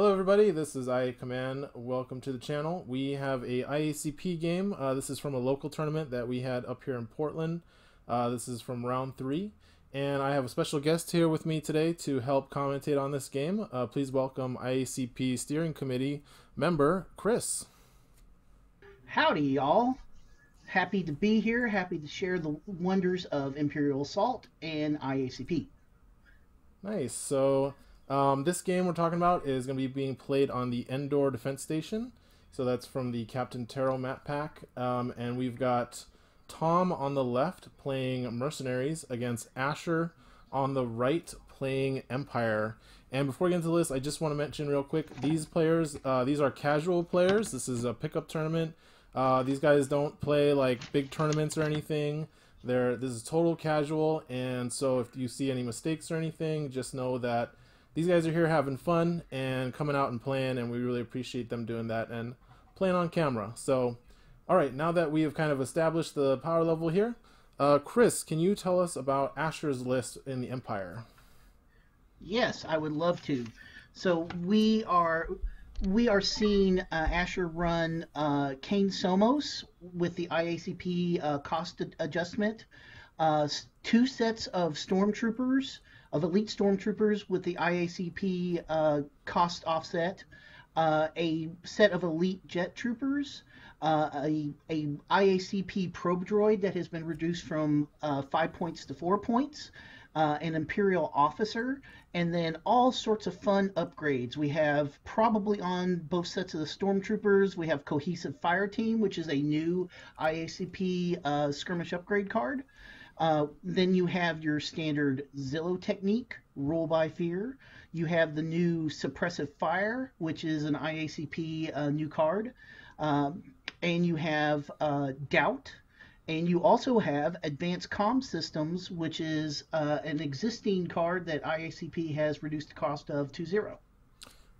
Hello everybody, this is IA Command. Welcome to the channel. We have a IACP game. Uh, this is from a local tournament that we had up here in Portland. Uh, this is from round three. And I have a special guest here with me today to help commentate on this game. Uh, please welcome IACP Steering Committee member Chris. Howdy, y'all. Happy to be here. Happy to share the wonders of Imperial Assault and IACP. Nice. So um, this game we're talking about is going to be being played on the Endor Defense Station. So that's from the Captain Terro map pack. Um, and we've got Tom on the left playing Mercenaries against Asher on the right playing Empire. And before we get into the list, I just want to mention real quick these players, uh, these are casual players. This is a pickup tournament. Uh, these guys don't play like big tournaments or anything. They're, this is total casual, and so if you see any mistakes or anything, just know that these guys are here having fun and coming out and playing, and we really appreciate them doing that and playing on camera. So, all right, now that we have kind of established the power level here, uh, Chris, can you tell us about Asher's list in the Empire? Yes, I would love to. So we are we are seeing uh, Asher run uh, Kayn Somos with the IACP uh, cost adjustment, uh, two sets of stormtroopers of elite stormtroopers with the IACP uh, cost offset, uh, a set of elite jet troopers, uh, a, a IACP probe droid that has been reduced from uh, five points to four points, uh, an Imperial officer, and then all sorts of fun upgrades. We have probably on both sets of the Stormtroopers, we have Cohesive Fire Team, which is a new IACP uh, skirmish upgrade card. Uh, then you have your standard Zillo technique, Rule by Fear. You have the new Suppressive Fire, which is an IACP uh, new card. Um, and you have uh, Doubt. And you also have Advanced Comm Systems, which is uh, an existing card that IACP has reduced the cost of to zero.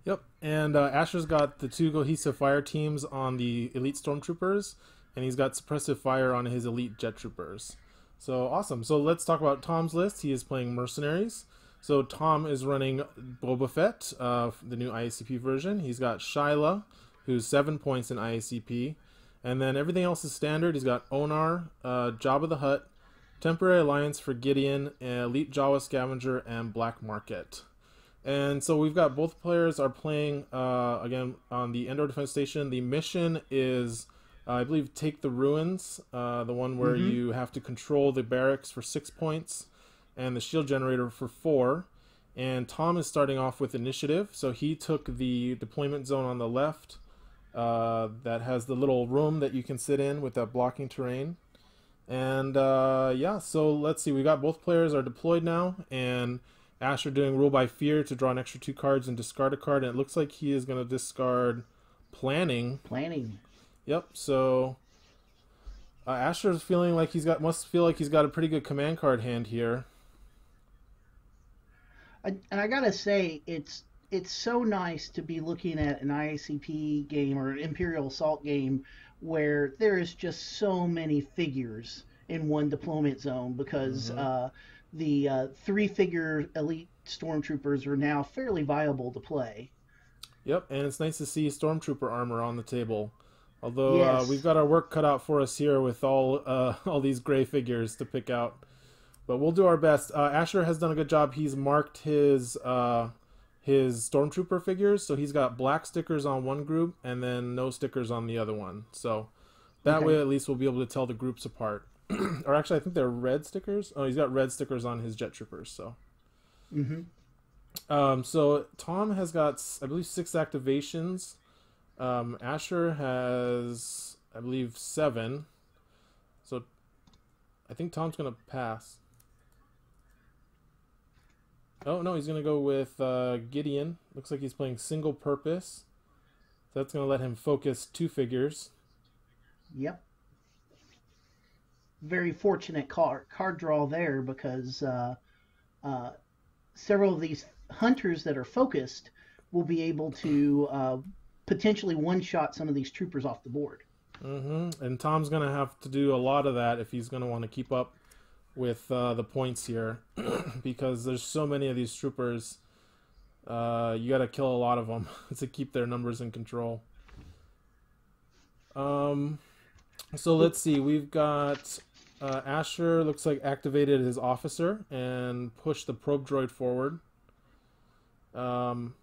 Yep, and uh, Asher's got the two cohesive fire teams on the elite stormtroopers, and he's got suppressive fire on his elite jet troopers. So awesome. So let's talk about Tom's list. He is playing Mercenaries. So Tom is running Boba Fett, uh, the new IACP version. He's got Shyla, who's seven points in IACP. And then everything else is standard. He's got Onar, uh, Jabba the Hutt, Temporary Alliance for Gideon, Elite Jawa Scavenger, and Black Market. And so we've got both players are playing uh, again on the Endor Defense Station. The mission is uh, I believe take the ruins, uh, the one where mm-hmm. you have to control the barracks for six points, and the shield generator for four. And Tom is starting off with initiative, so he took the deployment zone on the left, uh, that has the little room that you can sit in with that blocking terrain. And uh, yeah, so let's see. We got both players are deployed now, and Asher doing rule by fear to draw an extra two cards and discard a card. And it looks like he is going to discard planning. Planning. Yep. So uh, Asher's feeling like he's got must feel like he's got a pretty good command card hand here. I, and I gotta say, it's it's so nice to be looking at an IACP game or an Imperial Assault game where there is just so many figures in one deployment zone because mm-hmm. uh, the uh, three figure elite stormtroopers are now fairly viable to play. Yep, and it's nice to see stormtrooper armor on the table. Although uh, yes. uh, we've got our work cut out for us here with all uh, all these gray figures to pick out, but we'll do our best. Uh, Asher has done a good job. He's marked his uh, his stormtrooper figures, so he's got black stickers on one group and then no stickers on the other one. So that okay. way, at least we'll be able to tell the groups apart. or actually, I think they're red stickers. Oh, he's got red stickers on his jet troopers. So. Mm-hmm. Um, so Tom has got, I believe, six activations. Um, Asher has, I believe, seven. So I think Tom's going to pass. Oh, no, he's going to go with uh, Gideon. Looks like he's playing single purpose. So that's going to let him focus two figures. Yep. Very fortunate card, card draw there because uh, uh, several of these hunters that are focused will be able to uh, potentially one shot some of these troopers off the board. Mm-hmm. And Tom's going to have to do a lot of that if he's going to want to keep up with uh, the points here, because there's so many of these troopers Uh, you got to kill a lot of them to keep their numbers in control. Um, so let's see. We've got uh, Asher. Looks like activated his officer and pushed the probe droid forward. Um,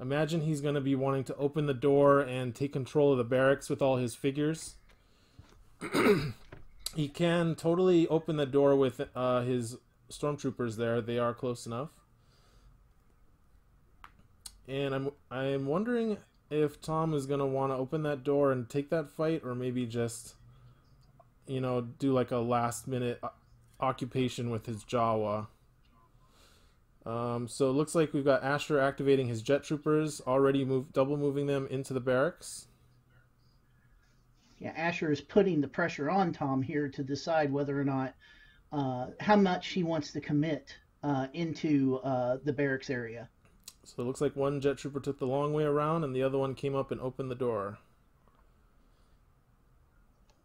imagine he's going to be wanting to open the door and take control of the barracks with all his figures. he can totally open the door with uh, his stormtroopers there. They are close enough. And I'm I'm wondering if Tom is gonna want to open that door and take that fight, or maybe just, you know, do like a last minute occupation with his Jawa. Um, so it looks like we've got Asher activating his jet troopers, already move double moving them into the barracks. Yeah, Asher is putting the pressure on Tom here to decide whether or not uh, how much he wants to commit uh, into uh, the barracks area. So it looks like one jet trooper took the long way around, and the other one came up and opened the door.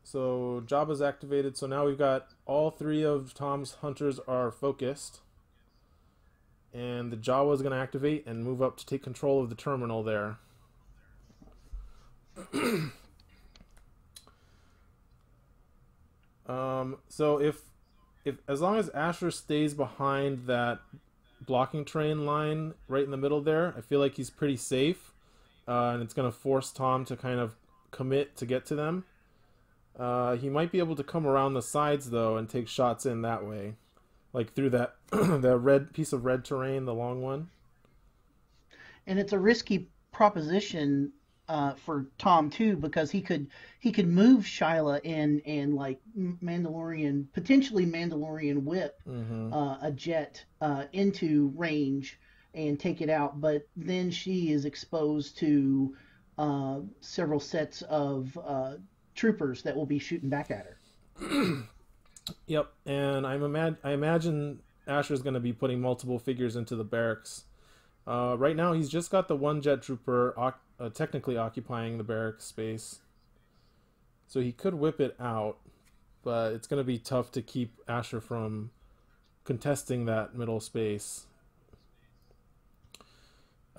So Jabba's activated. So now we've got all three of Tom's hunters are focused. And the Jawa is going to activate and move up to take control of the terminal there. um, so if if as long as Asher stays behind that blocking train line right in the middle there, I feel like he's pretty safe, uh, and it's going to force Tom to kind of commit to get to them. Uh, he might be able to come around the sides though and take shots in that way, like through that that red piece of red terrain, the long one. And it's a risky proposition uh, for Tom too because he could he could move Shyla in and like Mandalorian potentially Mandalorian whip mm-hmm. uh, a jet uh, into range and take it out, but then she is exposed to uh, several sets of uh, troopers that will be shooting back at her. yep, and I'm imag- I imagine Asher's going to be putting multiple figures into the barracks. Uh, right now, he's just got the one jet trooper uh, technically occupying the barrack space. So he could whip it out, but it's going to be tough to keep Asher from contesting that middle space.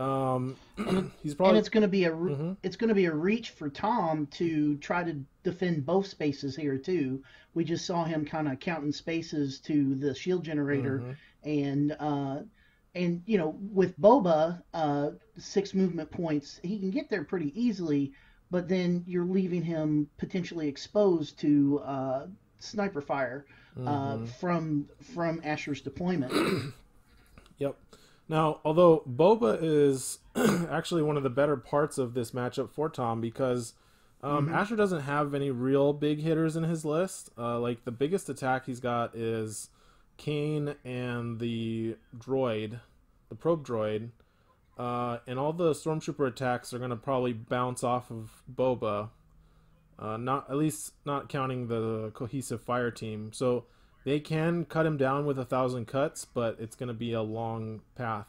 Um, he's probably and it's going to be a mm-hmm. it's going to be a reach for Tom to try to defend both spaces here too. We just saw him kind of counting spaces to the shield generator, mm-hmm. and uh, and you know with Boba uh, six movement points, he can get there pretty easily. But then you're leaving him potentially exposed to uh, sniper fire uh, mm-hmm. from from Asher's deployment. yep. Now, although Boba is actually one of the better parts of this matchup for Tom because um, mm-hmm. Asher doesn't have any real big hitters in his list. Uh, like the biggest attack he's got is Kayn and the droid, the probe droid, uh, and all the stormtrooper attacks are going to probably bounce off of Boba. Uh, not at least not counting the cohesive fire team. So they can cut him down with a thousand cuts, but it's going to be a long path.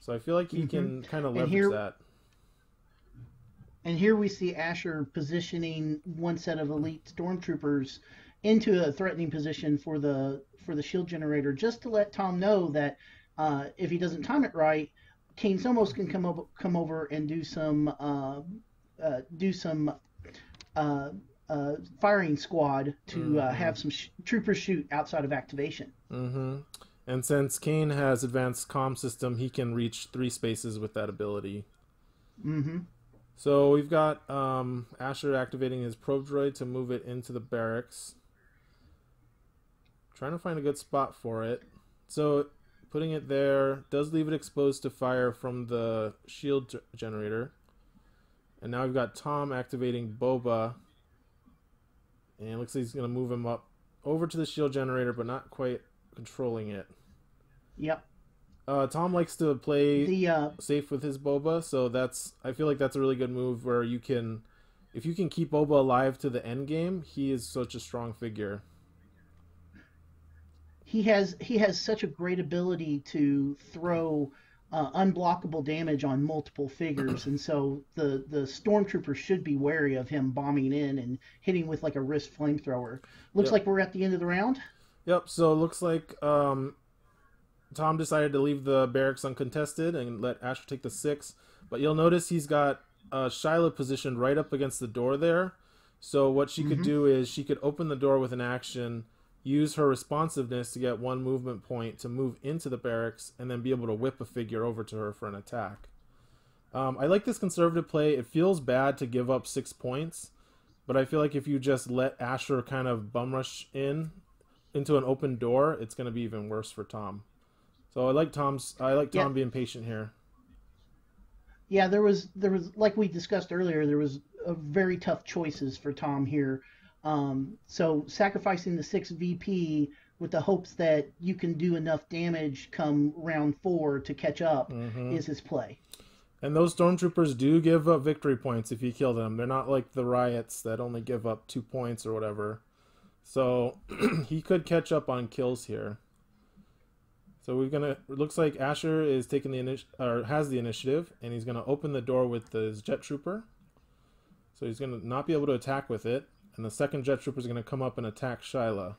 So I feel like he mm-hmm. can kind of leverage here, that. And here we see Asher positioning one set of elite stormtroopers into a threatening position for the for the shield generator, just to let Tom know that uh, if he doesn't time it right, Kayn Somos can come over come over and do some uh, uh, do some uh, uh, firing squad to uh, mm-hmm. have some sh- troopers shoot outside of activation. Mm-hmm. And since Kayn has advanced comm system, he can reach three spaces with that ability. Mm-hmm. So we've got um, Asher activating his probe droid to move it into the barracks. Trying to find a good spot for it. So putting it there does leave it exposed to fire from the shield generator. And now we've got Tom activating Boba. And it looks like he's going to move him up over to the shield generator, but not quite controlling it. Yep. Uh, Tom likes to play the, uh... safe with his Boba, so that's I feel like that's a really good move where you can, if you can keep Boba alive to the end game, he is such a strong figure he has he has such a great ability to throw uh, unblockable damage on multiple figures, and so the the stormtroopers should be wary of him bombing in and hitting with like a wrist flamethrower. Looks yep. like we're at the end of the round. Yep. So it looks like um, Tom decided to leave the barracks uncontested and let Asher take the six. But you'll notice he's got uh, Shyla positioned right up against the door there. So what she could do is she could open the door with an action, use her responsiveness to get one movement point to move into the barracks, and then be able to whip a figure over to her for an attack. Um, I like this conservative play. It feels bad to give up six points, but I feel like if you just let Asher kind of bum rush in into an open door, it's going to be even worse for Tom. So I like Tom's. I like Tom Yeah. being patient here. Yeah, there was there was like we discussed earlier, there was a very tough choices for Tom here. Um, so sacrificing the six VP with the hopes that you can do enough damage come round four to catch up Mm-hmm. is his play. And those stormtroopers do give up victory points if you kill them. They're not like the riots that only give up two points or whatever. So he could catch up on kills here. So we're gonna. It looks like Asher is taking the initi- or has the initiative, and he's gonna open the door with his jet trooper. So he's gonna not be able to attack with it, and the second jet trooper is gonna come up and attack Shyla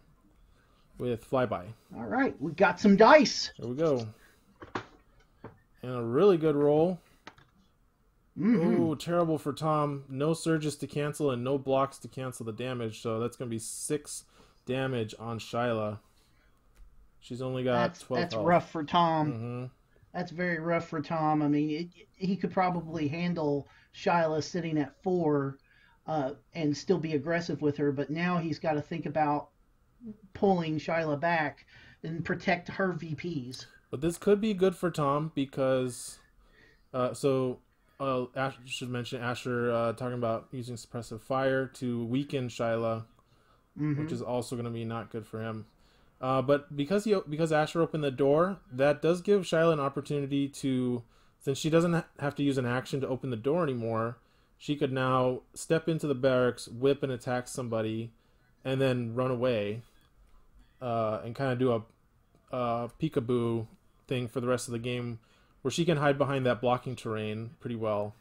with flyby. All right, we got some dice. There we go. And a really good roll. Mhm. Ooh, terrible for Tom. No surges to cancel and no blocks to cancel the damage. So that's going to be six damage on Shyla. She's only got That's 12 that's health. rough for Tom. hmm That's very rough for Tom. I mean, it, he could probably handle Shyla sitting at four uh, and still be aggressive with her, but now he's got to think about pulling Shyla back and protect her VPs. But this could be good for Tom because, uh, so uh, Ash should mention Asher uh, talking about using suppressive fire to weaken Shyla, Mhm. which is also going to be not good for him. Uh, but because he because Asher opened the door, that does give Shyla an opportunity to, since she doesn't have to use an action to open the door anymore, she could now step into the barracks, whip and attack somebody, and then run away, uh, and kind of do a, a peekaboo thing for the rest of the game, where she can hide behind that blocking terrain pretty well.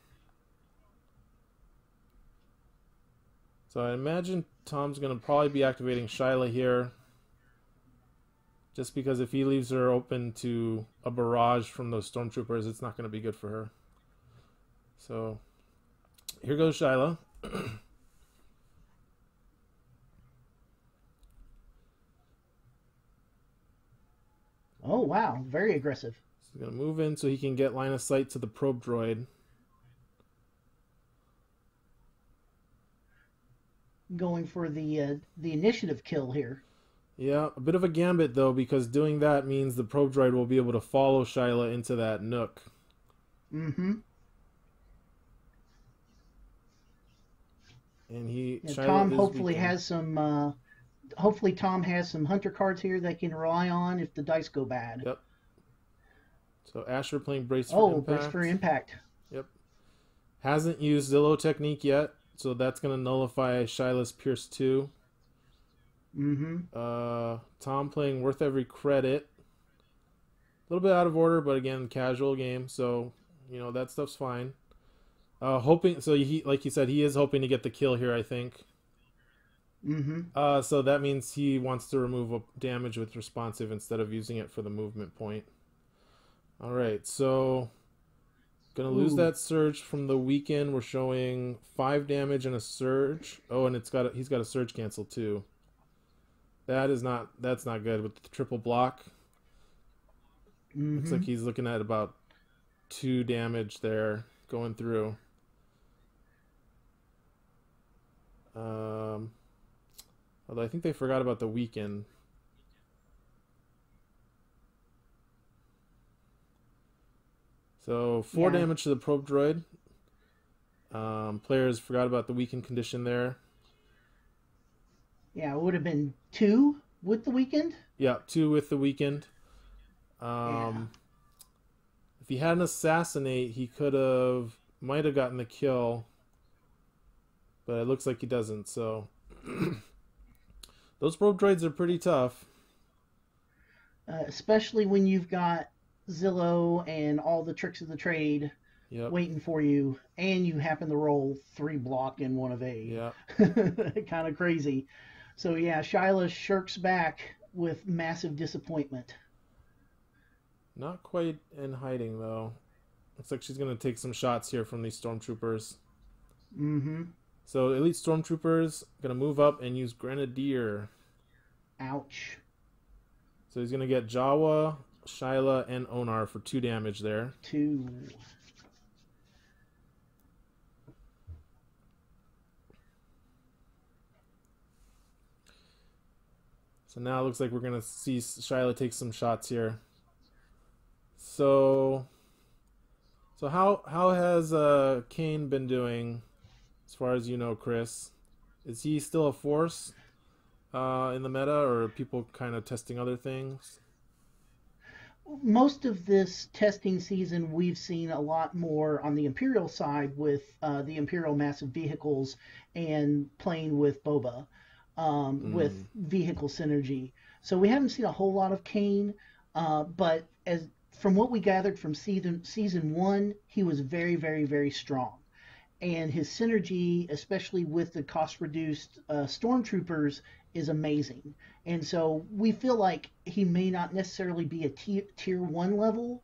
So I imagine Tom's going to probably be activating Shyla here. Just because if he leaves her open to a barrage from those stormtroopers, it's not going to be good for her. So here goes Shyla. Oh, wow. Very aggressive. He's going to move in so he can get line of sight to the probe droid. Going for the uh, the initiative kill here. Yeah, a bit of a gambit though, because doing that means the probe droid will be able to follow Shyla into that nook. Mm-hmm. And he Shyla Tom hopefully has some. Uh, hopefully, Tom has some hunter cards here that can rely on if the dice go bad. Yep. So Asher playing brace for oh, impact. brace for impact. Yep. Hasn't used Zillo technique yet, so that's gonna nullify Shyla's Pierce two. Mm-hmm. Uh, Tom playing worth every credit. A little bit out of order, but again, casual game, so you know that stuff's fine. Uh, hoping so he like you said he is hoping to get the kill here. I think. Mm-hmm. Uh, so that means he wants to remove a damage with responsive instead of using it for the movement point. All right, so gonna lose Ooh. that surge from the weakened. We're showing five damage and a surge. Oh, and it's got a, he's got a surge cancel too. That is not that's not good with the triple block. Mm-hmm. Looks like he's looking at about two damage there going through. Um, although I think they forgot about the weakened. So four Yeah. damage to the probe droid. Um, players forgot about the weakened condition there. Yeah, it would have been two with the weakened. Yeah, two with the weakened. Um, If he had an assassinate, he could have might have gotten the kill, but it looks like he doesn't. So those probe droids are pretty tough. Uh, especially when you've got Zillo and all the tricks of the trade Yep. waiting for you, and you happen to roll three block and one of eight. Yeah. kind of crazy. So yeah, Shyla shirks back with massive disappointment. Not quite in hiding though. Looks like she's gonna take some shots here from these stormtroopers. Mm-hmm. So elite stormtroopers gonna move up and use grenadier. Ouch. So he's gonna get Jawa, Shyla, and Onar for two damage there. Two. So now it looks like we're gonna see Shyla take some shots here. So, so how how has uh, Kane been doing, as far as you know, Chris? Is he still a force uh, in the meta, or are people kind of testing other things? Most of this testing season, we've seen a lot more on the Imperial side with uh, the Imperial massive vehicles and playing with Boba um, Mm. with vehicle synergy. So we haven't seen a whole lot of Kayn, uh, but as from what we gathered from season season one, he was very, very, very strong, and his synergy, especially with the cost reduced uh, stormtroopers, is amazing. And so we feel like he may not necessarily be a tier, tier one level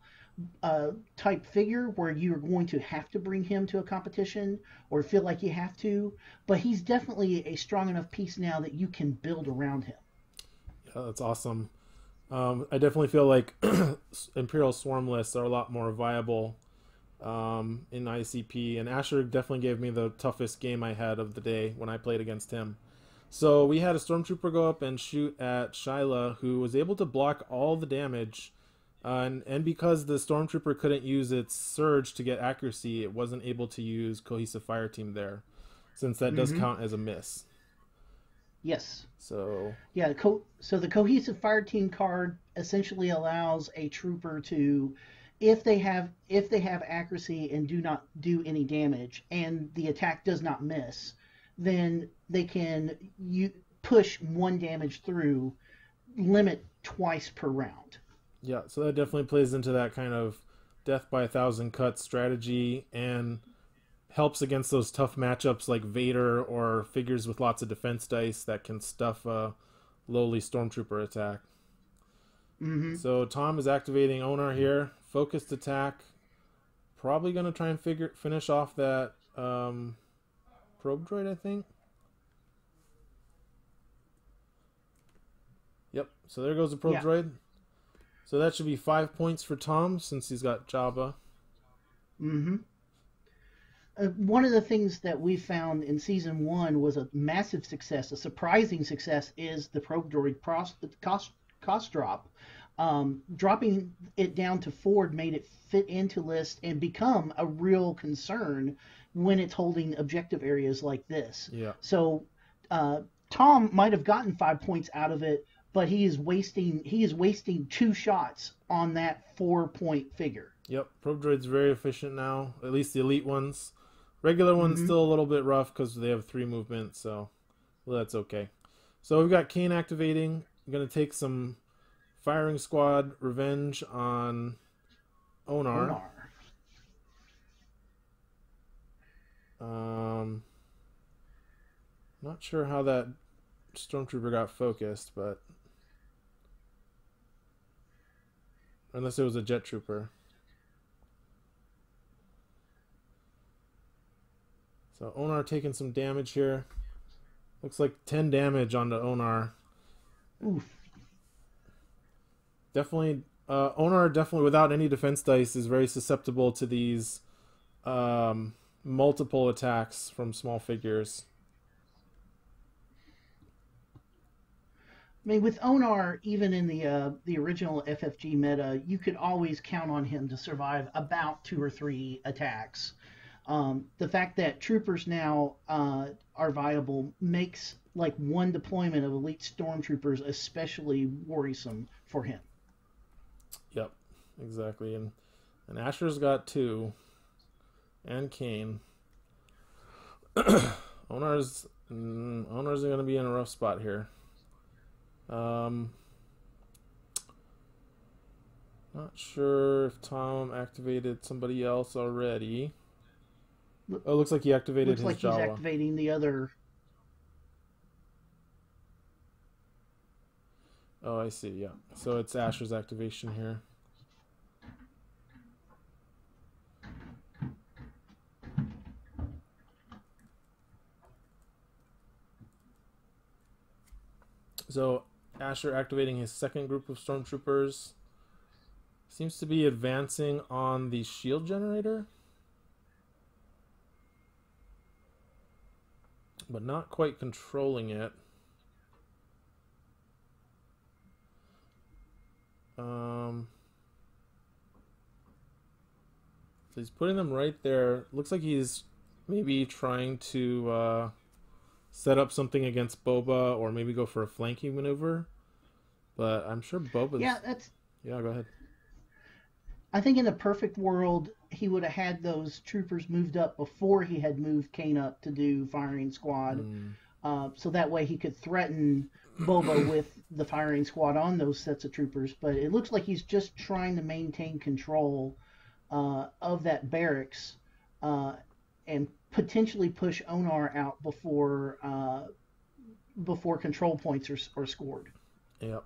uh, type figure where you're going to have to bring him to a competition or feel like you have to, but he's definitely a strong enough piece now that you can build around him. Yeah, that's awesome. Um, I definitely feel like Imperial Swarm lists are a lot more viable um, in ICP, and Asher definitely gave me the toughest game I had of the day when I played against him. So we had a Stormtrooper go up and shoot at Shyla, who was able to block all the damage. Uh, and, and because the Stormtrooper couldn't use its surge to get accuracy, it wasn't able to use Cohesive Fire Team there, since that does Mhm. count as a miss. Yes. So Yeah, co- so the cohesive fire team card essentially allows a trooper to if they have if they have accuracy and do not do any damage and the attack does not miss, then they can you push one damage through limit twice per round. Yeah, so that definitely plays into that kind of death by a thousand cuts strategy and helps against those tough matchups like Vader or figures with lots of defense dice that can stuff a lowly stormtrooper attack. hmm So Tom is activating Onar here, focused attack. Probably gonna try and figure finish off that um, probe droid, I think. Yep. So there goes the probe Yeah. droid. So that should be five points for Tom since he's got Jabba. hmm Uh, one of the things that we found in season one was a massive success, a surprising success, is the probe droid cost, cost drop. Um, dropping it down to Ford made it fit into list and become a real concern when it's holding objective areas like this. Yeah. So uh, Tom might have gotten five points out of it, but he is wasting he is wasting two shots on that four point figure. Yep. Probe droid's very efficient now. At least the elite ones. Regular ones Mhm. still a little bit rough because they have three movements. So, well, that's okay. So we've got Kayn activating. I'm gonna take some firing squad revenge on Onar. Onar. Um, not sure how that stormtrooper got focused, but unless it was a jet trooper. So Onar taking some damage here. Looks like 10 damage onto Onar. Oof. Definitely, uh, Onar definitely without any defense dice is very susceptible to these um, multiple attacks from small figures. I mean, with Onar, even in the uh, the original FFG meta, you could always count on him to survive about two or three attacks. Um, the fact that troopers now uh, are viable makes like one deployment of elite stormtroopers especially worrisome for him. Yep, exactly. And and Asher's got two, and Kane. Onar's mm, Onar's going to be in a rough spot here. Um, not sure if Tom activated somebody else already. Oh, it looks like he activated Looks his like he's activating the other. Oh, I see. Yeah. So it's Asher's activation here. So Asher activating his second group of stormtroopers seems to be advancing on the shield generator. But not quite controlling it. So he's putting them right there. Looks like he's maybe trying to uh, set up something against Boba, or maybe go for a flanking maneuver. But I'm sure Boba's. Yeah, that's. Yeah, go ahead. I think in a perfect world, he would have had those troopers moved up before he had moved Kayn up to do firing squad, Mm, uh, so that way he could threaten Boba with the firing squad on those sets of troopers. But it looks like he's just trying to maintain control uh, of that barracks uh, and potentially push Onar out before uh, before control points are, are scored. Yep.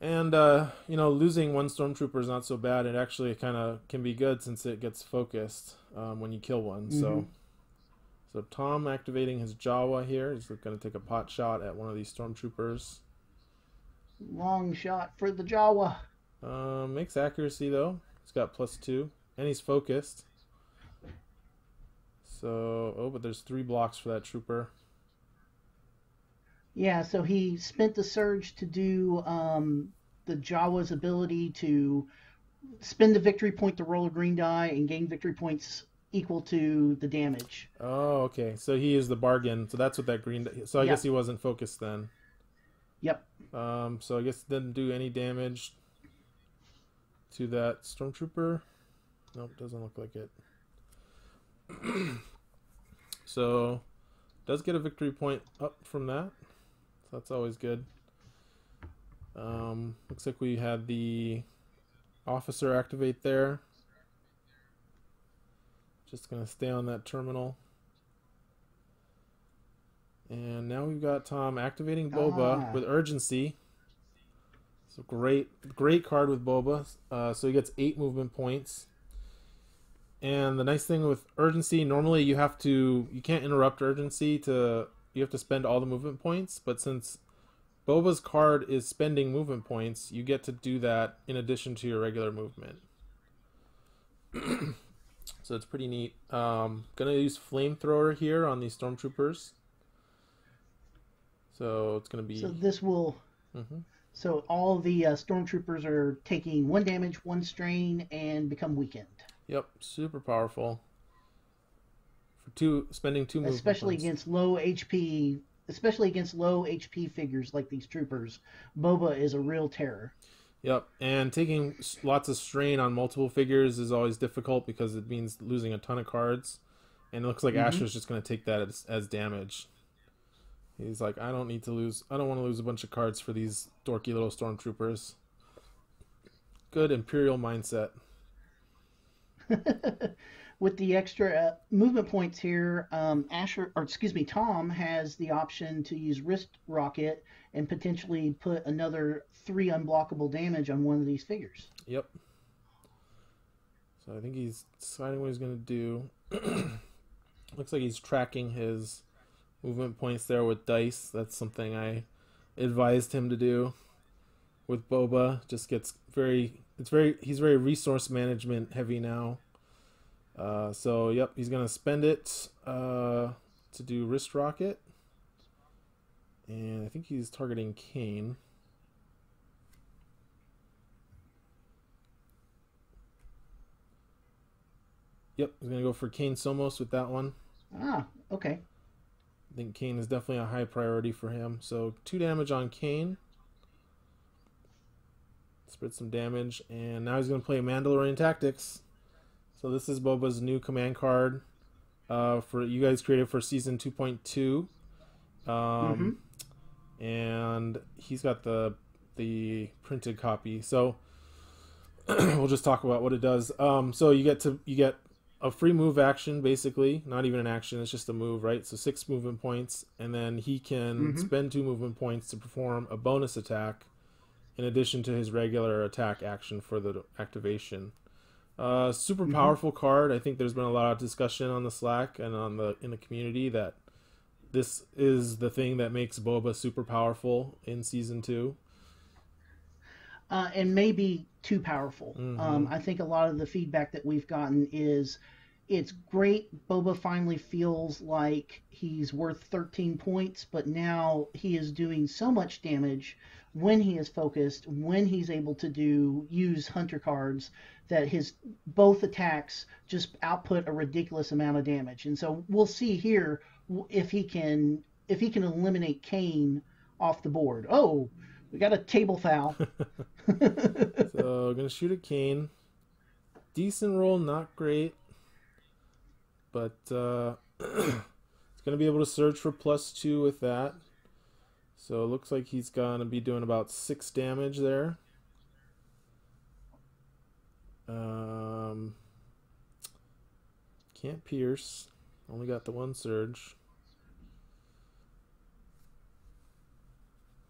And uh, you know, losing one stormtrooper is not so bad. It actually kind of can be good since it gets focused um, when you kill one. So, Mhm. so Tom activating his Jawa here. He's going to take a pot shot at one of these stormtroopers. Long shot for the Jawa. Um, makes accuracy though. He's got plus two, and he's focused. So, oh, but there's three blocks for that trooper. Yeah, so he spent the surge to do um, the Jawa's ability to spend the victory point to roll a green die and gain victory points equal to the damage. Oh, okay. So he is the bargain. So that's what that green. So I Yeah. guess he wasn't focused then. Yep. Um, so I guess it didn't do any damage to that stormtrooper. Nope, doesn't look like it. so does get a victory point up from that. So that's always good. Um, looks like we had the officer activate there. Just gonna stay on that terminal. And now we've got Tom activating Boba Ah. with urgency. So great, great card with Boba. Uh, so he gets eight movement points. And the nice thing with urgency, normally you have to, you can't interrupt urgency to, you have to spend all the movement points. But since Boba's card is spending movement points, you get to do that in addition to your regular movement. so it's pretty neat. Um, gonna use flamethrower here on these stormtroopers. So it's gonna be. So this will. Mhm. So all the uh, stormtroopers are taking one damage, one strain, and become weakened. Yep, super powerful. For two, spending two especially against low HP, especially against low HP figures like these troopers. Boba is a real terror. Yep, and taking lots of strain on multiple figures is always difficult because it means losing a ton of cards. And it looks like Mhm. Asher's just going to take that as, as damage. He's like, I don't need to lose. I don't want to lose a bunch of cards for these dorky little stormtroopers. Good Imperial mindset. With the extra uh, movement points here, um, Asher, or excuse me, Tom has the option to use wrist rocket and potentially put another three unblockable damage on one of these figures. Yep. So I think he's deciding what he's going to do. Looks like he's tracking his movement points there with dice. That's something I advised him to do with Boba. Just gets very it's very he's very resource management heavy now. Uh, so yep, he's gonna spend it uh, to do wrist rocket, and I think he's targeting Kayn. Yep, he's gonna go for Kayn Somos with that one. Ah, okay. I think Kayn is definitely a high priority for him. So two damage on Kayn. Spread some damage, and now he's gonna play Mandalorian Tactics. So this is Boba's new command card uh, for you guys created for season two point two. Um, and he's got the the printed copy. So we'll just talk about what it does. Um, so you get to you get a free move action basically, not even an action. It's just a move, right? So six movement points, and then he can Mhm. spend two movement points to perform a bonus attack, in addition to his regular attack action for the activation. Uh, super Mhm. powerful card. I think there's been a lot of discussion on the Slack and on the in the community that this is the thing that makes Boba super powerful in season two. Uh, and maybe too powerful. Mm-hmm. Um, I think a lot of the feedback that we've gotten is it's great. Boba finally feels like he's worth 13 points, but now he is doing so much damage when he is focused, when he's able to do use hunter cards, that his both attacks just output a ridiculous amount of damage. And so we'll see here if he can if he can eliminate Kayn off the board. Oh, we got a table foul. so gonna shoot at Kayn. Decent roll, not great, but uh, it's gonna be able to search for plus two with that. So it looks like he's gonna be doing about six damage there. Um, can't pierce. Only got the one surge.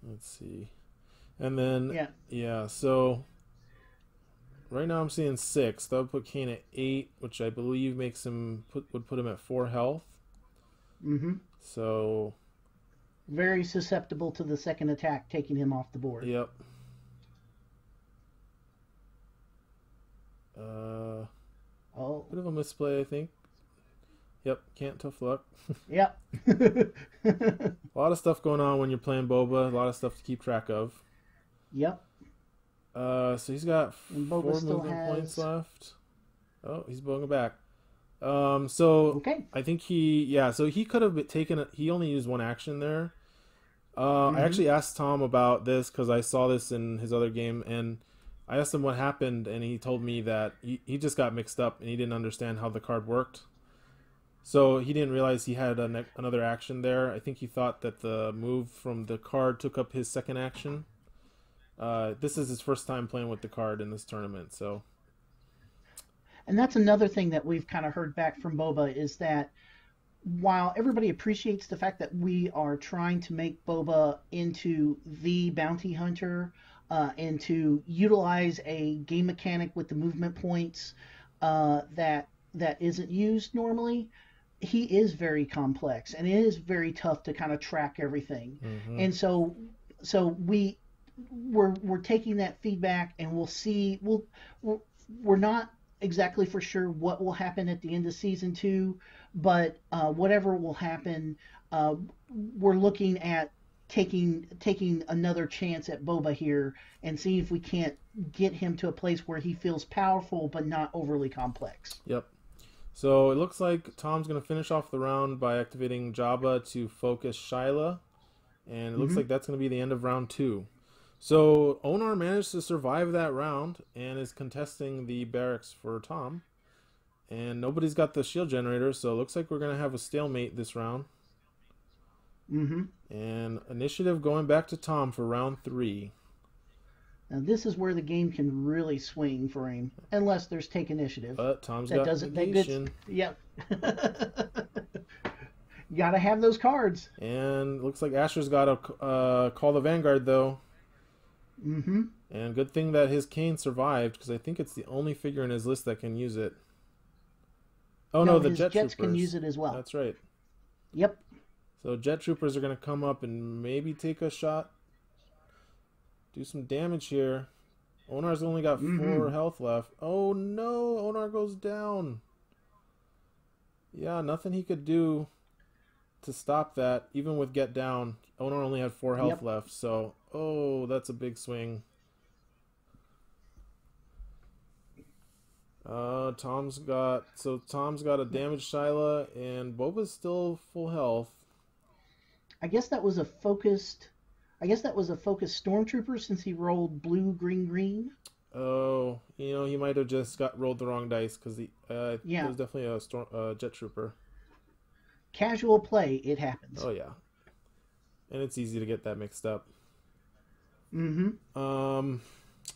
Let's see. And then yeah, yeah, so right now I'm seeing six. That would put Kayn at eight, which I believe makes him put would put him at four health. Mm-hmm. So very susceptible to the second attack taking him off the board. Yep. Uh, oh, bit of a misplay, I think. Yep, can't tough luck. yep. a lot of stuff going on when you're playing Boba. A lot of stuff to keep track of. Yep. Uh, so he's got And four movement has- points left. Oh, he's it back. Um, so Okay. I think he, yeah, so he could have taken. A, he only used one action there. Uh, Mhm. I actually asked Tom about this because I saw this in his other game, and I asked him what happened, and he told me that he, he just got mixed up and he didn't understand how the card worked. So he didn't realize he had a ne- another action there. I think he thought that the move from the card took up his second action. Uh, this is his first time playing with the card in this tournament, so And that's another thing that we've kind of heard back from Boba is that while everybody appreciates the fact that we are trying to make Boba into the bounty hunter uh, and to utilize a game mechanic with the movement points uh, that that isn't used normally, he is very complex and it is very tough to kind of track everything. mhm. And so so we we're we're taking that feedback and we'll see we'll we're, not exactly for sure what will happen at the end of season two, but uh, whatever will happen, uh, we're looking at taking taking another chance at Boba here and seeing if we can't get him to a place where he feels powerful but not overly complex. Yep. So it looks like Tom's going to finish off the round by activating Jabba to focus Shyla. And it looks Mhm. like that's going to be the end of round two. So Onar managed to survive that round and is contesting the barracks for Tom. And nobody's got the shield generator, so it looks like we're going to have a stalemate this round. hmm And initiative going back to Tom for round three. Now this is where the game can really swing for him, unless there's take initiative. But Tom's that got doesn't that negation. yep. you gotta have those cards. And looks like Asher's got to uh, call the Vanguard, though. Mm-hmm. And good thing that his Kayn survived because I think it's the only figure in his list that can use it. Oh no, the jet jets troopers. can use it as well. That's right. Yep. So jet troopers are going to come up and maybe take a shot, do some damage here. Onar's only got 4 Mhm. health left. Oh no, Onar goes down. Yeah, nothing he could do to stop that. Even with get down, Onar only had four health Yep. left. So, oh, that's a big swing. Uh, Tom's got so Tom's got a damaged Shyla, and Boba's still full health. I guess that was a focused. I guess that was a focused stormtrooper since he rolled blue, green, green. Oh, you know, he might have just got rolled the wrong dice because the uh, Yeah. it was definitely a storm uh, jet trooper. Casual play, it happens. Oh yeah, and it's easy to get that mixed up. Mm-hmm. Um,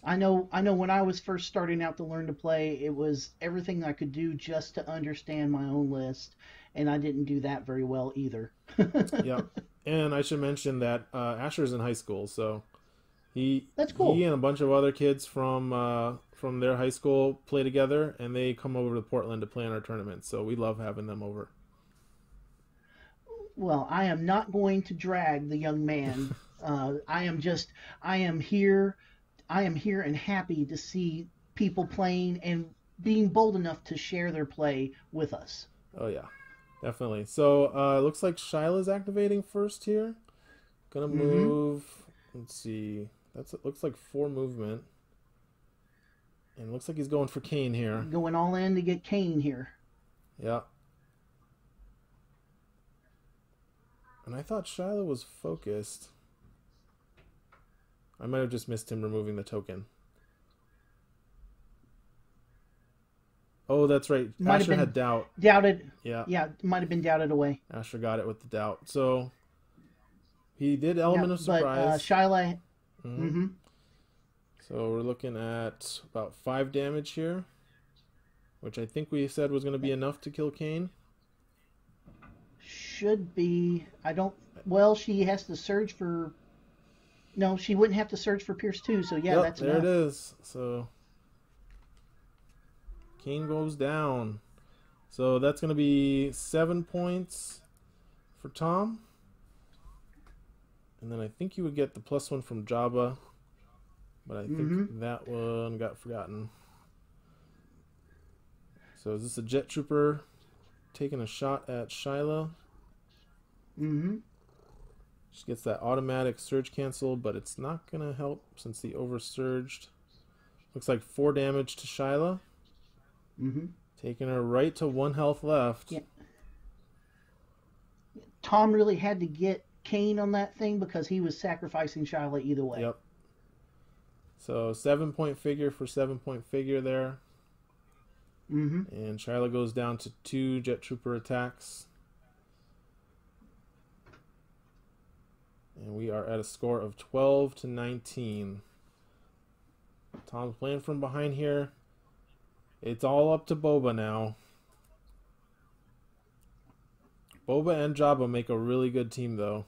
I know. I know. When I was first starting out to learn to play, it was everything I could do just to understand my own list, and I didn't do that very well either. yeah, and I should mention that uh, Asher's in high school, so he That's cool. He and a bunch of other kids from uh, from their high school play together, and they come over to Portland to play in our tournament. So we love having them over. Well, I am not going to drag the young man. uh, I am just, I am here, I am here and happy to see people playing and being bold enough to share their play with us. Oh yeah, definitely. So uh, it looks like Shyla's activating first here. Gonna Mhm. move. Let's see. That's it. Looks like four movement. And looks like he's going for Kayn here. Going all in to get Kayn here. Yeah. And I thought Shyla was focused. I might have just missed him removing the token. Oh, that's right. Might Asher had doubt. Doubted, Yeah. yeah, might have been doubted away. Asher got it with the doubt. So he did element Yeah, of But uh, surprise. Shyla, Mhm. hmm So we're looking at about five damage here, which I think we said was going to be enough to kill Kayn. should be. I don't. Well, she has to surge for. No, she wouldn't have to search for Pierce too. So yeah, Yep, that's there enough. it is. So Kayn goes down. So that's going to be seven points for Tom. And then I think you would get the plus one from Jabba. But I think Mhm. that one got forgotten. So is this a jet trooper taking a shot at Shyla? hmm She gets that automatic surge cancel, but it's not going to help since the oversurged. Looks like four damage to Shyla. hmm Taking her right to one health left. Yeah. Tom really had to get Kayn on that thing because he was sacrificing Shyla either way. Yep. So seven point figure for seven point figure there. Mm-hmm. And Shyla goes down to two jet trooper attacks. And we are at a score of 12 to 19. Tom's playing from behind here. It's all up to Boba now. Boba and Jabba make a really good team, though.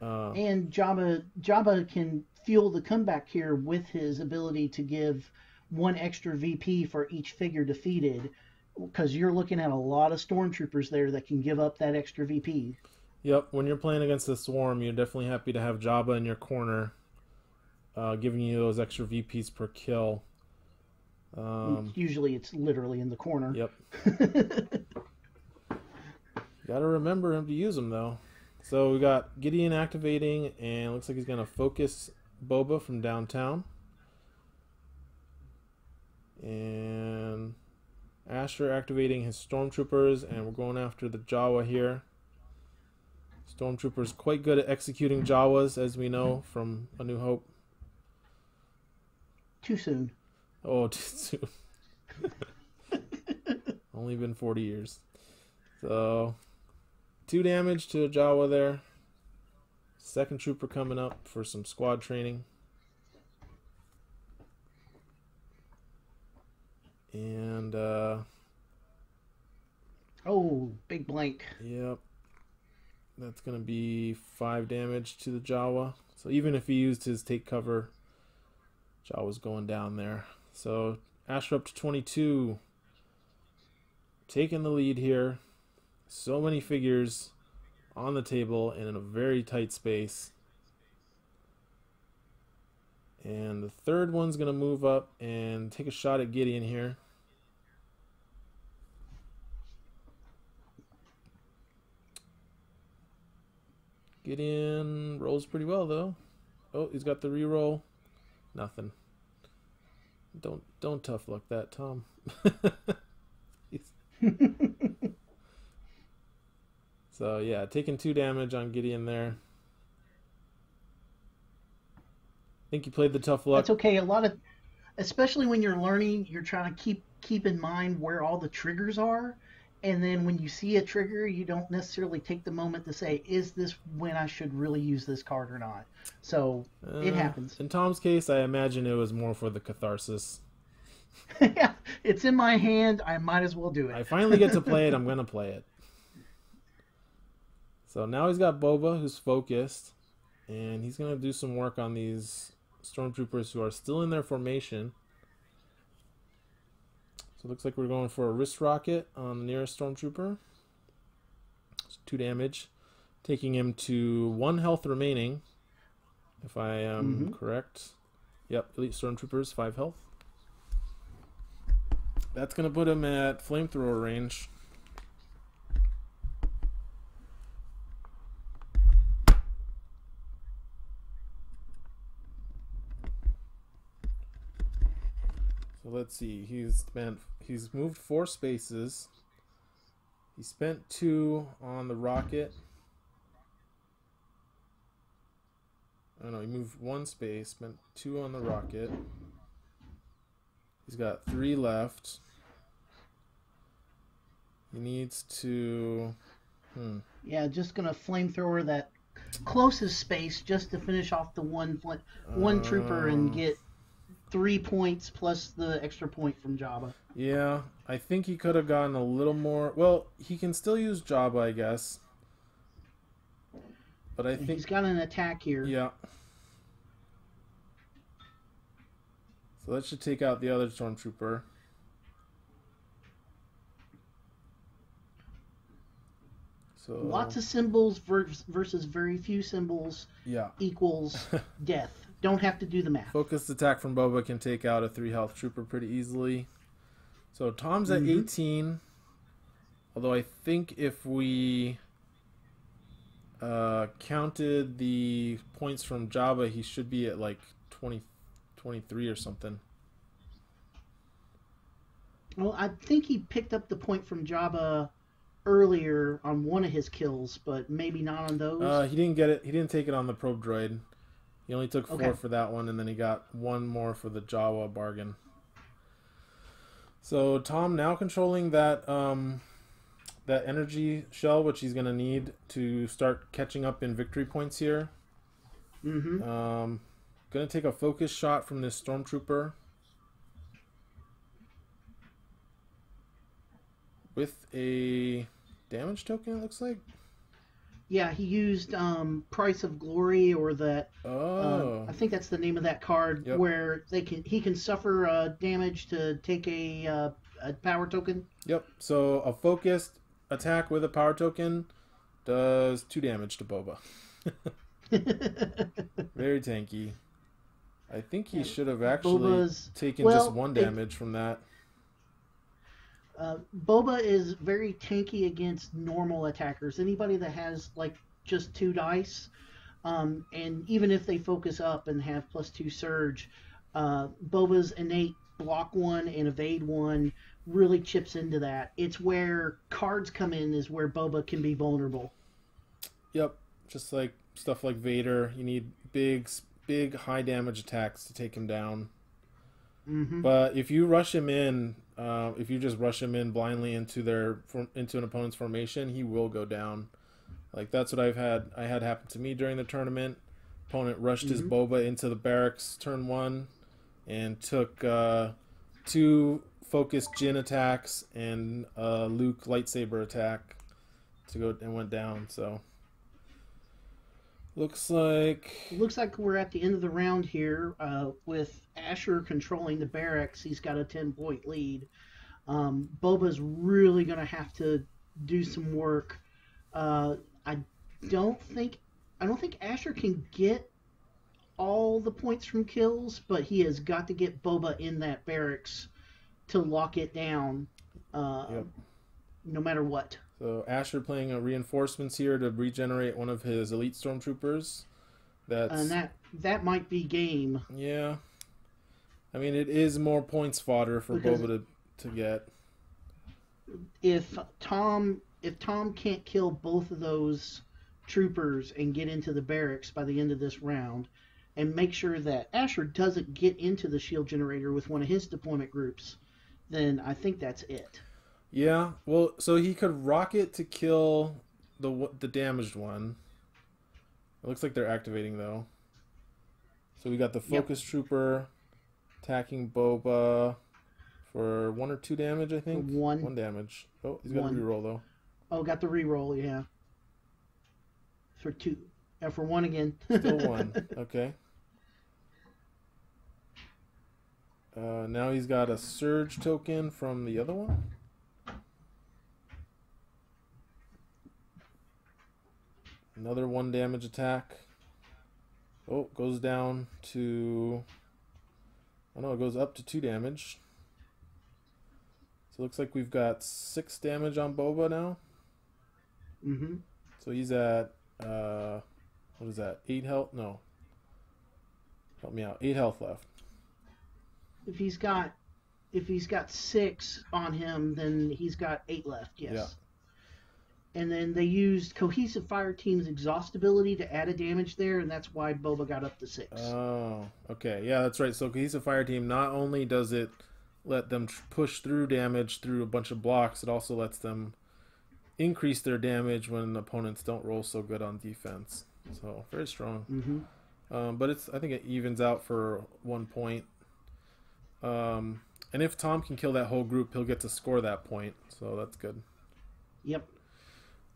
Uh, And Jabba Jabba can fuel the comeback here with his ability to give one extra VP for each figure defeated. Because you're looking at a lot of stormtroopers there that can give up that extra VP. Yep, when you're playing against the Swarm, you're definitely happy to have Jabba in your corner, uh, giving you those extra VPs per kill. Um, Usually it's literally in the corner. yep. Got to remember him to use him, though. So we got Gideon activating, and looks like he's gonna focus Boba from downtown, and Asher activating his stormtroopers, and we're going after the Jawa here. Stormtroopers quite good at executing Jawas, as we know from A New Hope. Too soon. Oh, too soon. Only been 40 years. So, two damage to a Jawa there. Second trooper coming up for some squad training. And, uh, Oh, big blank. yep. That's going to be five damage to the Jawa. So, even if he used his take cover, Jawa's going down there. So, Asher up to 22. Taking the lead here. So many figures on the table and in a very tight space. And the third one's going to move up and take a shot at Gideon here. Gideon rolls pretty well though. Oh, he's got the reroll. Nothing. Don't don't tough luck that, Tom. so yeah, taking two damage on Gideon there. I think you played the tough luck. That's okay. A lot of, especially when you're learning, you're trying to keep keep in mind where all the triggers are, and then when you see a trigger, you don't necessarily take the moment to say, "Is this when I should really use this card or not?" So it Uh, happens. In Tom's case, I imagine it was more for the catharsis. yeah, it's in my hand. I might as well do it. I finally get to play it. I'm gonna play it. So now he's got Boba, who's focused, and he's gonna do some work on these stormtroopers who are still in their formation. So it looks like we're going for a wrist rocket on the nearest stormtrooper. It's two damage, taking him to one health remaining. If I am Mhm. correct. Yep, elite stormtroopers, five health. That's gonna put him at flamethrower range. Let's see. He's spent. He's moved four spaces. He spent two on the rocket. Oh no, he moved one space, spent two on the rocket. He's got three left. He needs to. Hmm. Yeah, just gonna flamethrower that closest space just to finish off the one fl- one trooper and Uh, get three points plus the extra point from Jabba. Yeah, I think he could have gotten a little more. Well, he can still use Jabba, I guess. But I think He's got an attack here. Yeah. So that should take out the other stormtrooper. So Lots of symbols versus very few symbols yeah. equals death. Don't have to do the math. Focused attack from Boba can take out a three health trooper pretty easily. So Tom's at Mhm. 18. Although I think if we uh, counted the points from Jabba, he should be at like 20, 23 or something. Well, I think he picked up the point from Jabba earlier on one of his kills, but maybe not on those. Uh, he didn't get it. He didn't take it on the probe droid. He only took four Okay. for that one, and then he got one more for the Jawa bargain. So Tom now controlling that um, that energy shell, which he's gonna need to start catching up in victory points here. mm-hmm. Um, gonna take a focus shot from this stormtrooper with a damage token. It looks like. Yeah, he used um, Price of Glory or that. Oh. Uh, I think that's the name of that card Yep. where they can he can suffer uh, damage to take a, uh, a power token. Yep. So a focused attack with a power token does two damage to Boba. Very tanky. I think he Yeah, should have actually Boba's taken well, just one it- damage from that. Uh, Boba is very tanky against normal attackers. Anybody that has like just two dice, um, and even if they focus up and have plus two surge, uh, Boba's innate block one and evade one really chips into that. It's where cards come in is where Boba can be vulnerable. Yep. Just like stuff like Vader, you need big, big high damage attacks to take him down. hmm But if you rush him in, uh, if you just rush him in blindly into their into an opponent's formation, he will go down. Like that's what I've had. I had happen to me during the tournament. Opponent rushed his Mhm. boba into the barracks turn one, and took uh, two focused Jyn attacks and a Luke lightsaber attack to go and went down. So looks like Looks like we're at the end of the round here uh, with Asher controlling the barracks. He's got a 10 point lead. Um, Boba's really going to have to do some work. Uh, I don't think I don't think Asher can get all the points from kills, but he has got to get Boba in that barracks to lock it down. Uh, Yep. No matter what. So Asher playing a reinforcements here to regenerate one of his elite stormtroopers. That's And that that might be game. yeah. I mean, it is more points fodder for Because- Boba to, to get. if Tom if Tom can't kill both of those troopers and get into the barracks by the end of this round, and make sure that Asher doesn't get into the shield generator with one of his deployment groups, then I think that's it. Yeah. Well, so he could rocket to kill the the damaged one. It looks like they're activating though. So we got the Yep. focus trooper attacking Boba for one or two damage, I think. one. One damage. Oh, he's got One. to reroll though. Oh, got the reroll, yeah. For two, uh, for one again. Still one. Okay. Uh, now he's got a surge token from the other one. Another one damage attack. Oh, goes down to. Oh no, it goes up to two damage. So it looks like we've got six damage on Boba now. Mm-hmm. So he's at uh, what is that? Eight health? No. Help me out. Eight health left. If he's got if he's got six on him, then he's got eight left. Yes. And then they used cohesive fire team's exhaustibility to add a damage there, and that's why Boba got up to six. Oh, okay. Yeah, that's right. So cohesive fire team not only does it let them tr- push through damage through a bunch of blocks, it also lets them increase their damage when opponents don't roll so good on defense. So very strong. mm-hmm. Um, but it's I think it evens out for one point. Um, and if Tom can kill that whole group, he'll get to score that point. So that's good. Yep.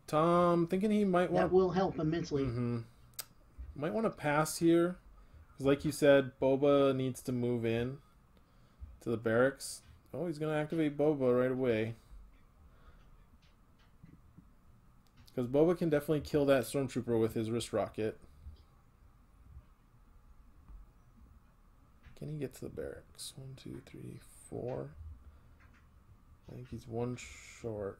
Tom thinking he might want That will help immensely. hmm Might want to pass here, because like you said, Boba needs to move in to the barracks. Oh, he's gonna activate Boba right away. Because Boba can definitely kill that stormtrooper with his wrist rocket. Can he get to the barracks? One, two, three, four. I think he's one short.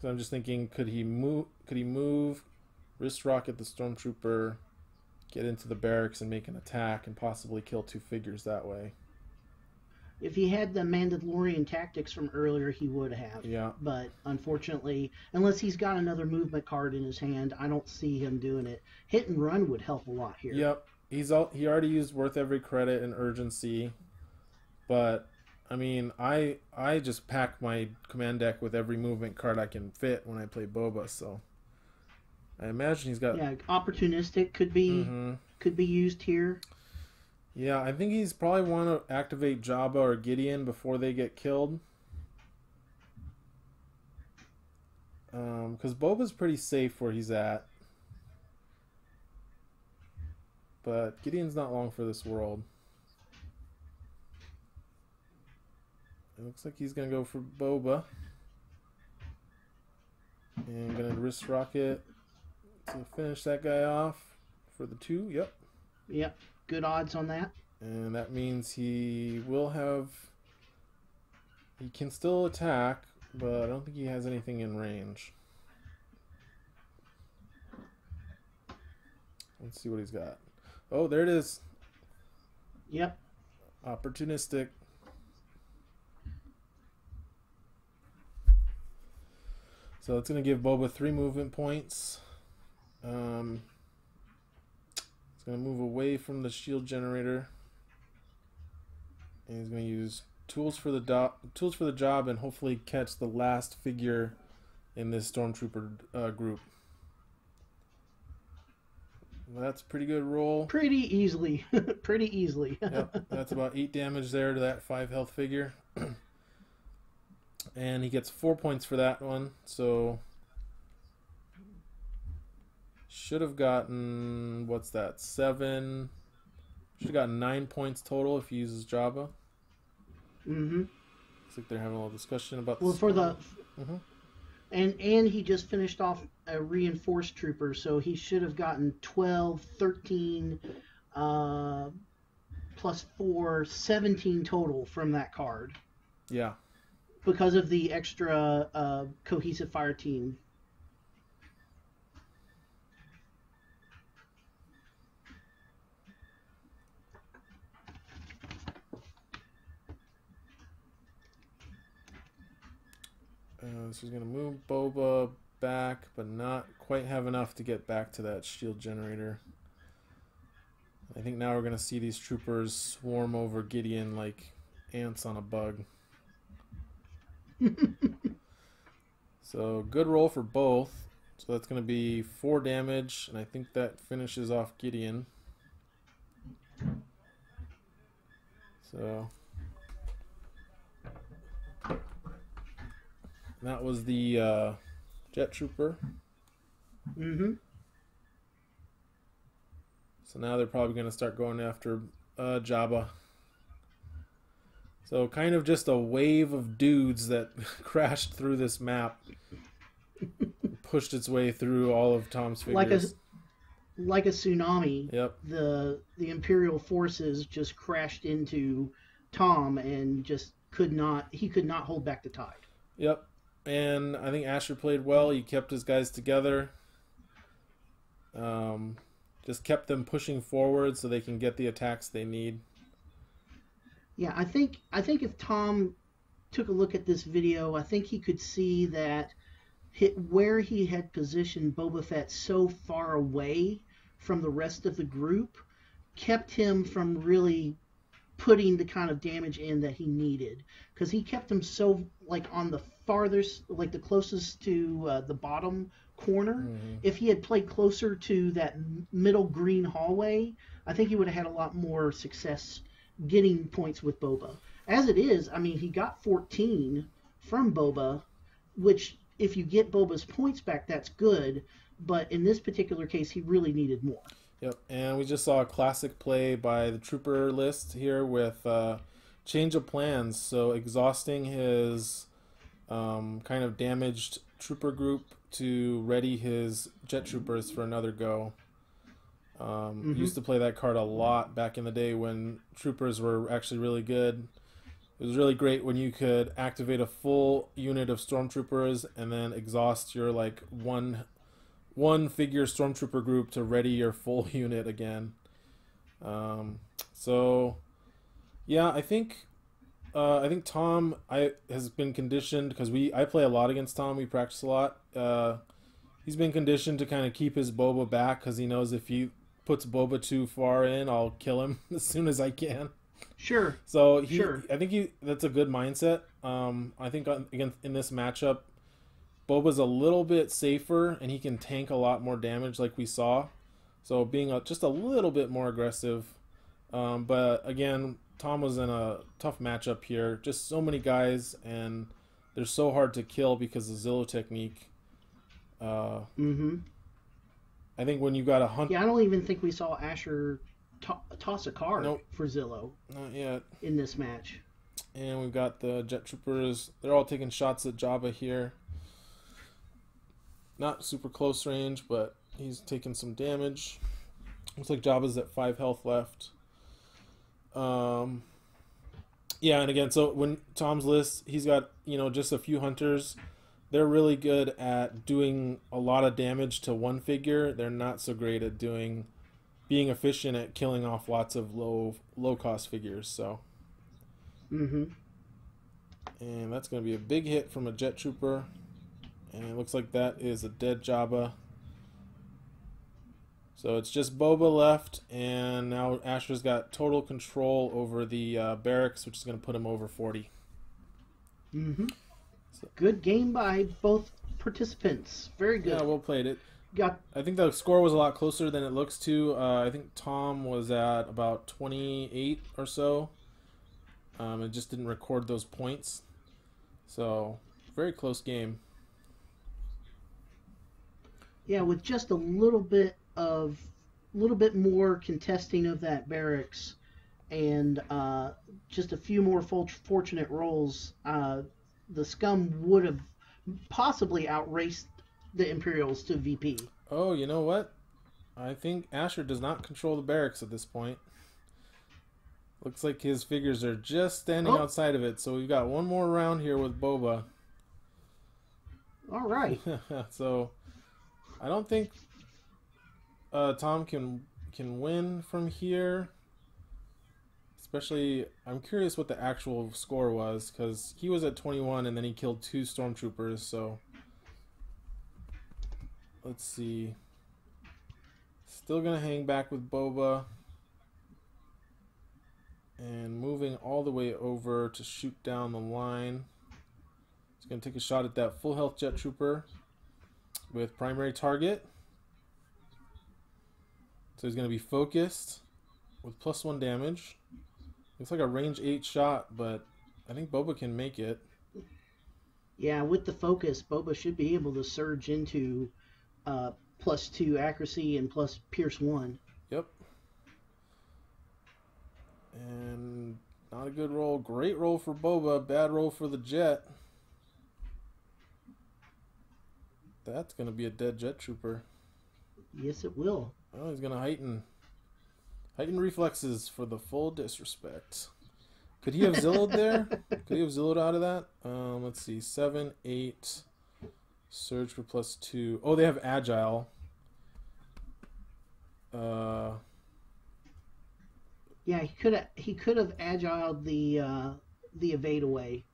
So I'm just thinking, could he move? Could he move, wrist rocket the stormtrooper, get into the barracks and make an attack, and possibly kill two figures that way? If he had the Mandalorian tactics from earlier, he would have. Yeah. But unfortunately, unless he's got another movement card in his hand, I don't see him doing it. Hit and run would help a lot here. Yep. He's all, he already used worth every credit and urgency, but I mean, I I just pack my command deck with every movement card I can fit when I play Boba. So I imagine he's got. Yeah, opportunistic could be Mhm. could be used here. Yeah, I think he's probably want to activate Jabba or Gideon before they get killed. Because Boba's pretty safe where he's at. But Gideon's not long for this world. It looks like he's going to go for Boba. And going to wrist rocket to finish that guy off for the two. Yep. Yep, good odds on that. And that means he will have. He can still attack, but I don't think he has anything in range. Let's see what he's got. Oh, there it is. Yep, Opportunistic. So it's going to give Boba three movement points. Um, it's going to move away from the shield generator. And he's going to use tools for the do- tools for the job and hopefully catch the last figure in this stormtrooper uh, group. That's a pretty good roll. pretty easily, pretty easily. yep, that's about eight damage there to that five health figure. and he gets four points for that one, so should have gotten what's that? Seven. Should have gotten nine points total if he uses Jabba. Mm-hmm. Looks like they're having a little discussion about. Well, for the Mhm. and and he just finished off a reinforced trooper, so he should have gotten 12, 13, uh, plus 4, 17 total from that card yeah, because of the extra uh, cohesive fire team. uh, so he's gonna move Boba back, but not quite have enough to get back to that shield generator. I think now we're gonna see these troopers swarm over Gideon like ants on a bug. so good roll for both. So that's gonna be four damage, and I think that finishes off Gideon. So that was the uh, jet trooper. hmm So now they're probably going to start going after uh, Jabba. So kind of just a wave of dudes that crashed through this map, pushed its way through all of Tom's figures. Like a like a tsunami, Yep. the the Imperial forces just crashed into Tom and just could not he could not hold back the tide. Yep. And I think Asher played well. He kept his guys together. Um, just kept them pushing forward so they can get the attacks they need. Yeah, I think I think if Tom took a look at this video, I think he could see that hit where he had positioned Boba Fett so far away from the rest of the group kept him from really putting the kind of damage in that he needed. Because he kept him so like on the farthest like the closest to uh, the bottom corner. If he had played closer to that middle green hallway i think he would have had a lot more success getting points with boba as it is i mean he got 14 from boba which if you get boba's points back that's good but in this particular case he really needed more Yep. And we just saw a classic play by the trooper list here with uh, change of plans. So exhausting his um, kind of damaged trooper group to ready his jet troopers for another go. Um, Used to play that card a lot back in the day when troopers were actually really good. It was really great when you could activate a full unit of stormtroopers and then exhaust your like one one figure stormtrooper group to ready your full unit again. Um, so yeah, I think uh, I think Tom I has been conditioned because we I play a lot against Tom. We practice a lot. Uh, he's been conditioned to kind of keep his Boba back because he knows if he puts Boba too far in, I'll kill him as soon as I can. sure So he, Sure. I think he that's a good mindset. Um, I think on, against in this matchup, Boba's a little bit safer and he can tank a lot more damage, like we saw. So being a, just a little bit more aggressive. Um, but again, Tom was in a tough matchup here. Just so many guys, and they're so hard to kill because of Zillo technique. Uh, mm-hmm I think when you got a hunt, yeah i don't even think we saw asher to- toss a card Nope. for Zillo not yet. in this match And we've got the jet troopers. They're all taking shots at Jabba here. Not super close range, but he's taking some damage. Looks like Jabba's at five health left. Um, yeah, and again, so when Tom's list, he's got you know just a few hunters. They're really good at doing a lot of damage to one figure. They're not so great at doing being efficient at killing off lots of low low cost figures. So. mm-hmm And that's going to be a big hit from a jet trooper. And it looks like that is a dead Jabba. So it's just Boba left, and now Asher's got total control over the uh, barracks, which is going to put him over 40. Mm-hmm. So- Good game by both participants. Very good. Yeah, well played. It. Got I think the score was a lot closer than it looks to. Uh, I think Tom was at about 28 or so. Um, it just didn't record those points. So, very close game. yeah, with just a little bit of, a little bit more contesting of that barracks, and uh, just a few more fortunate rolls, uh, the scum would have possibly outraced the Imperials to VP. Oh, you know what? I think Asher does not control the barracks at this point. Looks like his figures are just standing Oh. outside of it, so we've got one more round here with Boba. All right. so I don't think uh, Tom can can win from here. Especially, I'm curious what the actual score was because he was at 21 and then he killed two stormtroopers. So let's see. Still gonna hang back with Boba. And moving all the way over to shoot down the line. He's going to take a shot at that full health jet trooper with primary target. So he's going to be focused with plus one damage. Looks like a range 8 shot, but I think Boba can make it. Yeah, with the focus, Boba should be able to surge into uh, plus two accuracy and plus Pierce one. Yep. And Not a good roll. Great roll for Boba. Bad roll for the Jet. That's going to be a dead Jet Trooper. Yes, it will. Oh, he's going to heighten. Heighten reflexes for the full disrespect. Could he have Zillowed there? Could he have Zillowed out of that? Um, let's see. 7, 8. Surge for plus 2. Oh, they have Agile. Uh, Yeah, he could have he could have agiled the uh, the evade away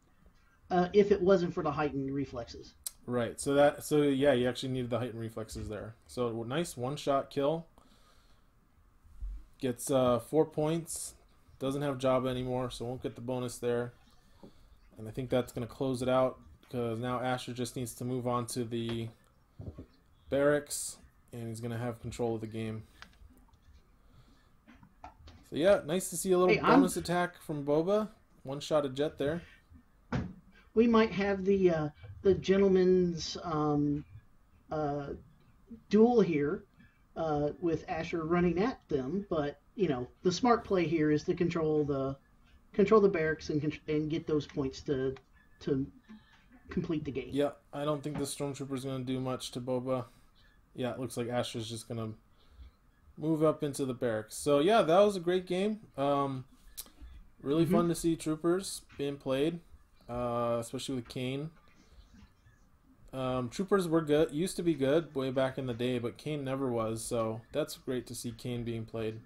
uh, if it wasn't for the heightened reflexes. Right. So that so yeah, you actually needed the heightened reflexes there. So nice one shot kill. Gets uh, four points. Doesn't have job anymore, so won't get the bonus there. And I think that's gonna close it out because now Asher just needs to move on to the barracks, and he's gonna have control of the game. So yeah, nice to see a little Hey, I'm- bonus attack from Boba. One shot of jet there. We might have the uh, the gentleman's um, uh, duel here uh, with Asher running at them, but you know the smart play here is to control the control the barracks and and get those points to to complete the game. Yeah, I don't think the stormtrooper's going to do much to Boba. Yeah, it looks like Asher's just going to move up into the barracks. So yeah, that was a great game. Um, really Mhm. fun to see troopers being played, uh, especially with Kayn. Um, troopers were good, used to be good way back in the day, but Kayn never was. So that's great to see Kayn being played.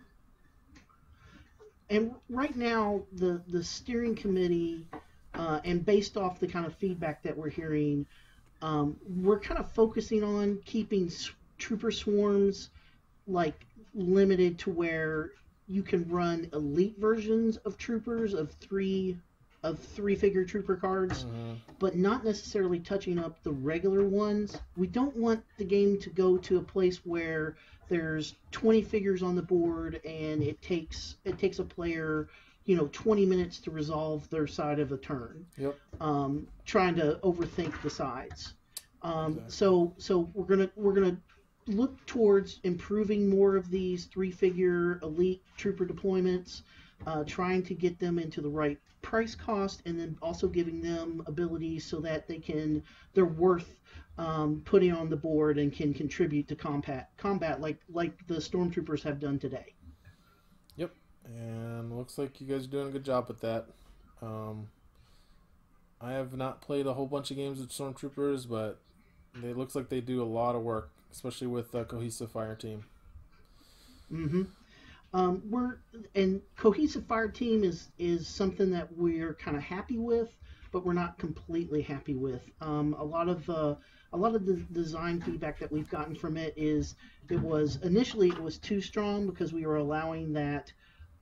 and right now the the steering committee uh, and based off the kind of feedback that we're hearing um, we're kind of focusing on keeping trooper swarms like limited to where you can run elite versions of troopers of three of three figure trooper cards Mhm. but not necessarily touching up the regular ones. We don't want the game to go to a place where there's 20 figures on the board and it takes it takes a player, you know, 20 minutes to resolve their side of a turn. Yep. Um, trying to overthink the sides. Um, Exactly. So so we're gonna we're gonna look towards improving more of these three figure elite trooper deployments uh, trying to get them into the right price cost and then also giving them abilities so that they can they're worth um, putting on the board and can contribute to combat combat like like the stormtroopers have done today Yep. And looks like you guys are doing a good job with that. Um, I have not played a whole bunch of games with Stormtroopers, but it looks like they do a lot of work, especially with the cohesive fire team. hmm Um, we're and cohesive fire team is is something that we're kind of happy with, but we're not completely happy with. Um, a lot of uh, a lot of the design feedback that we've gotten from it is it was initially it was too strong because we were allowing that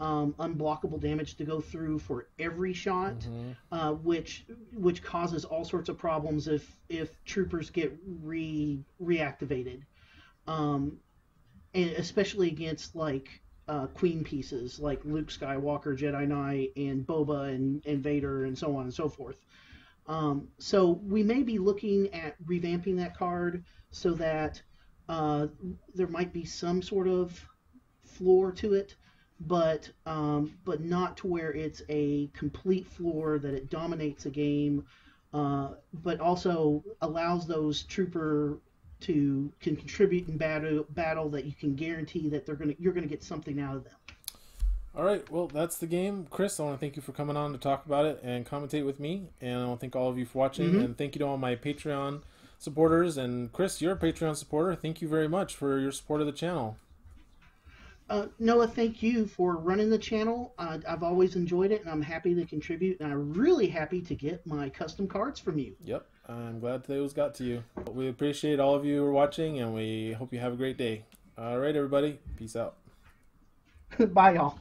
um, unblockable damage to go through for every shot, Mhm. uh, which which causes all sorts of problems if if troopers get re reactivated, um, and especially against like uh, queen pieces like Luke Skywalker, Jedi Knight, and Boba and, and Vader, and so on and so forth. Um, so we may be looking at revamping that card so that uh, there might be some sort of floor to it, but um, but not to where it's a complete floor that it dominates a game, uh, but also allows those trooper to can contribute in battle battle that you can guarantee that they're gonna you're gonna get something out of them. All right, well, that's the game. Chris, I want to thank you for coming on to talk about it and commentate with me. And I want to thank all of you for watching. Mhm. And thank you to all my Patreon supporters. And Chris, you're a Patreon supporter. Thank you very much for your support of the channel. Uh, Noah, thank you for running the channel. Uh, I've always enjoyed it, and I'm happy to contribute. And I'm really happy to get my custom cards from you. Yep, I'm glad those got to you. We appreciate all of you who are watching, and we hope you have a great day. All right, everybody. Peace out. Bye, y'all.